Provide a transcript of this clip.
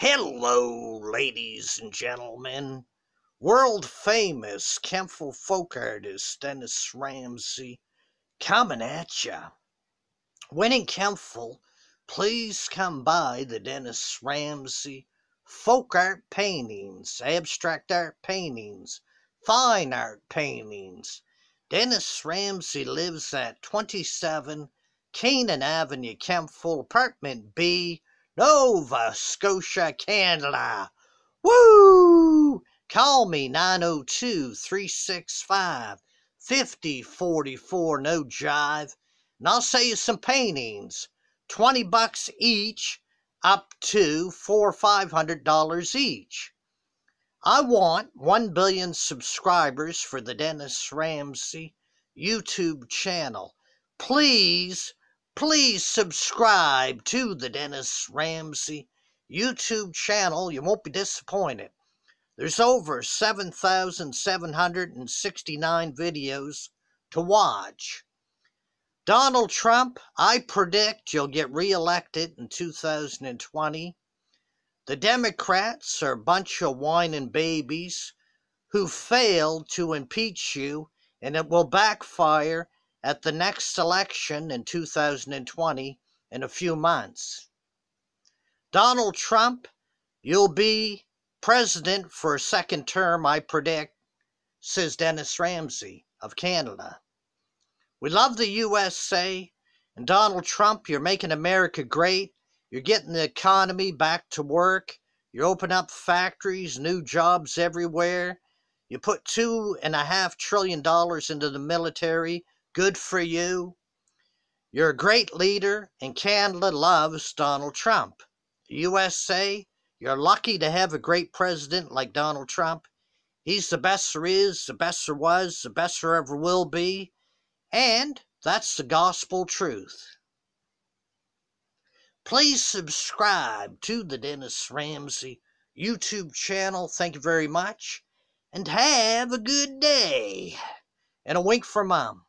Hello, ladies and gentlemen. World famous Kempful folk artist Dennis Ramsay coming at ya. When in Kempful, please come by the Dennis Ramsay folk art paintings, abstract art paintings, fine art paintings. Dennis Ramsay lives at 27 Canaan Avenue, Kempful, apartment B, Nova Scotia, Canada. Woo! Call me 902 365 5044, no jive, and I'll sell you some paintings. 20 bucks each, up to four or five hundred dollars each. I want 1 billion subscribers for the Dennis Ramsay YouTube channel. Please please subscribe to the Dennis Ramsay YouTube channel. You won't be disappointed. There's over 7,769 videos to watch. Donald Trump, I predict you'll get reelected in 2020. The Democrats are a bunch of whining babies who failed to impeach you, and it will backfire at the next election in 2020 in a few months. Donald Trump, you'll be president for a second term, I predict, says Dennis Ramsay of Canada. We love the USA, and Donald Trump, you're making America great. You're getting the economy back to work. You open up factories, new jobs everywhere. You put two and a half trillion dollars into the military Good for you. You're a great leader, and Canada loves Donald Trump. USA, you're lucky to have a great president like Donald Trump. He's the best there is, the best there was, the best there ever will be, and that's the gospel truth. Please subscribe to the Dennis Ramsay YouTube channel. Thank you very much, and have a good day. And a wink for mom.